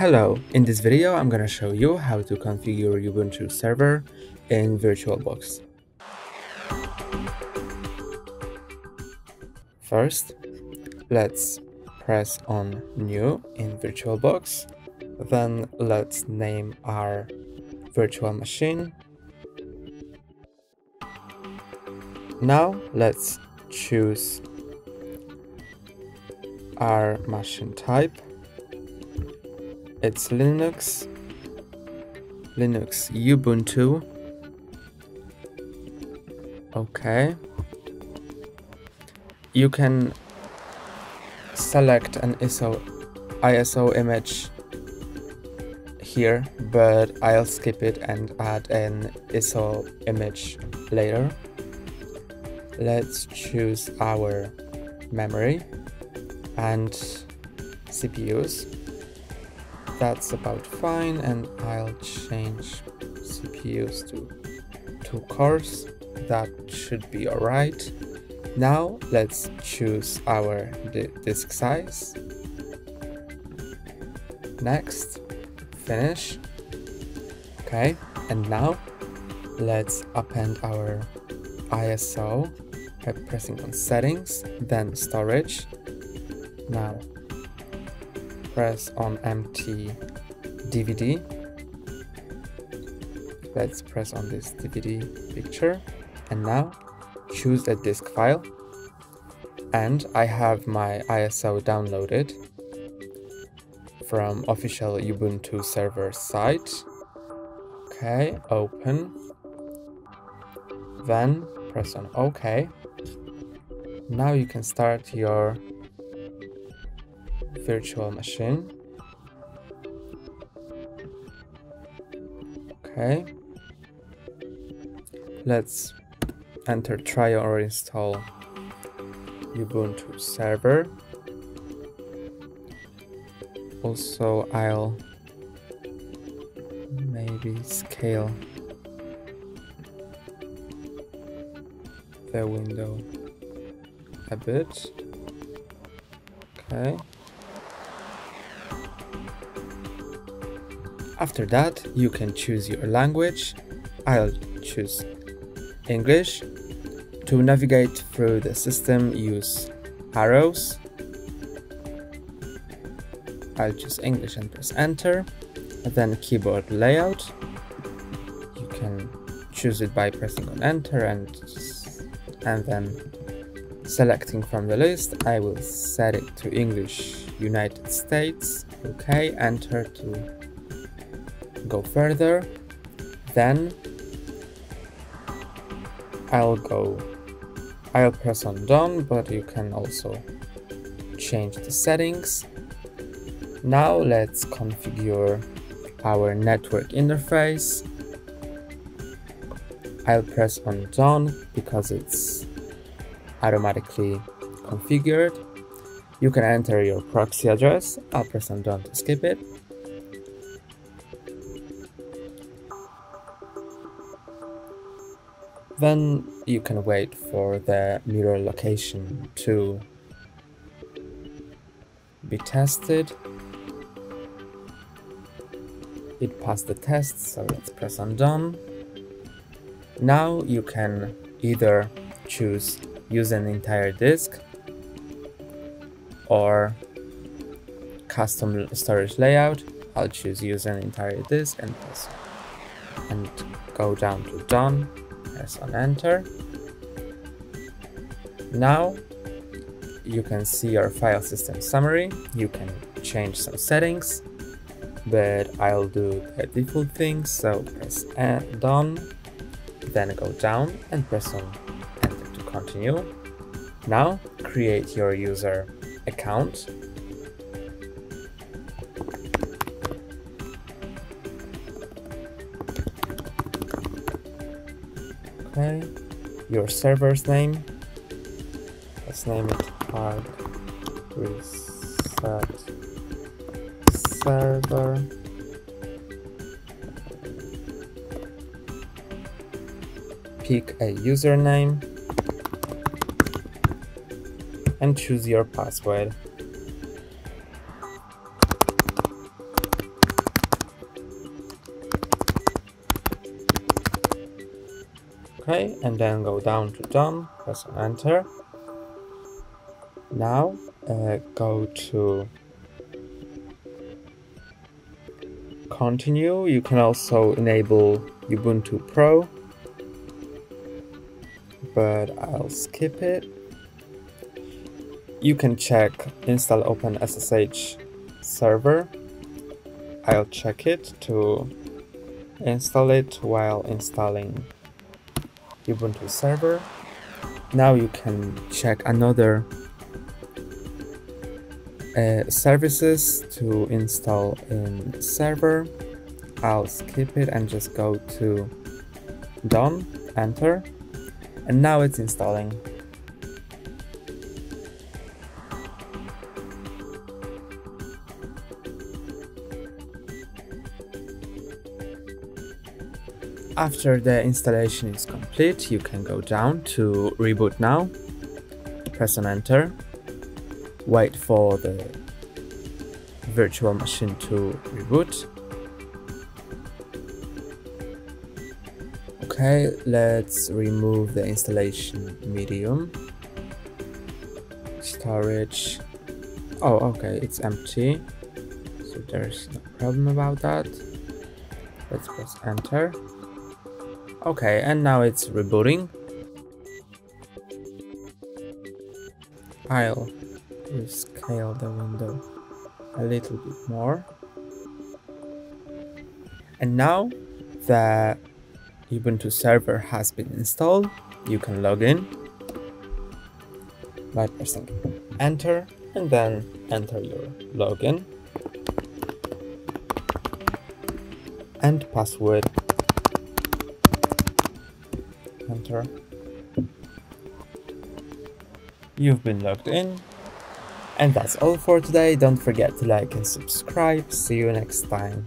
Hello, in this video I'm gonna show you how to configure Ubuntu server in VirtualBox. First, let's press on new in VirtualBox, then let's name our virtual machine. Now let's choose our machine type it's Linux, Linux Ubuntu. Okay. You can select an ISO, ISO image here, but I'll skip it and add an ISO image later. Let's choose our memory and CPUs that's about fine and I'll change CPUs to two cores. That should be alright now let's choose our disk size. Next finish. Okay and now let's append our ISO by pressing on settings then storage. Now press on empty DVD. Let's press on this DVD picture and now choose a disk file and I have my ISO downloaded from official Ubuntu server site. Okay, open. Then press on OK. Now you can start your virtual machine. Okay. Let's enter try or install Ubuntu server. Also, I'll maybe scale the window a bit. Okay. After that, you can choose your language. I'll choose English. To navigate through the system, use arrows. I'll choose English and press enter. And then keyboard layout. You can choose it by pressing on enter and and then selecting from the list. I will set it to English United States. Okay, enter to go further then I'll go I'll press on done but you can also change the settings. Now let's configure our network interface. I'll press on done because it's automatically configured. You can enter your proxy address. I'll press on done to skip it Then you can wait for the mirror location to be tested. It passed the test, so let's press on done. Now you can either choose use an entire disk or custom storage layout. I'll choose use an entire disk and press and go down to done press on enter. Now you can see your file system summary. You can change some settings, but I'll do the default things. So press done, then go down and press on enter to continue. Now create your user account Your server's name. Let's name it hard reset server. Pick a username and choose your password. Okay, and then go down to done, press enter. Now uh, go to continue. You can also enable Ubuntu Pro, but I'll skip it. You can check install OpenSSH server. I'll check it to install it while installing Ubuntu server. Now you can check another uh, services to install in server. I'll skip it and just go to done, enter, and now it's installing. After the installation is complete, you can go down to reboot now, press on enter, wait for the virtual machine to reboot. Okay, let's remove the installation medium. Storage. Oh, okay, it's empty. So there's no problem about that. Let's press enter. Okay, and now it's rebooting. I'll scale the window a little bit more. And now the Ubuntu server has been installed, you can log in by pressing enter and then enter your login and password. Enter. You've been logged in and that's all for today, don't forget to like and subscribe, see you next time.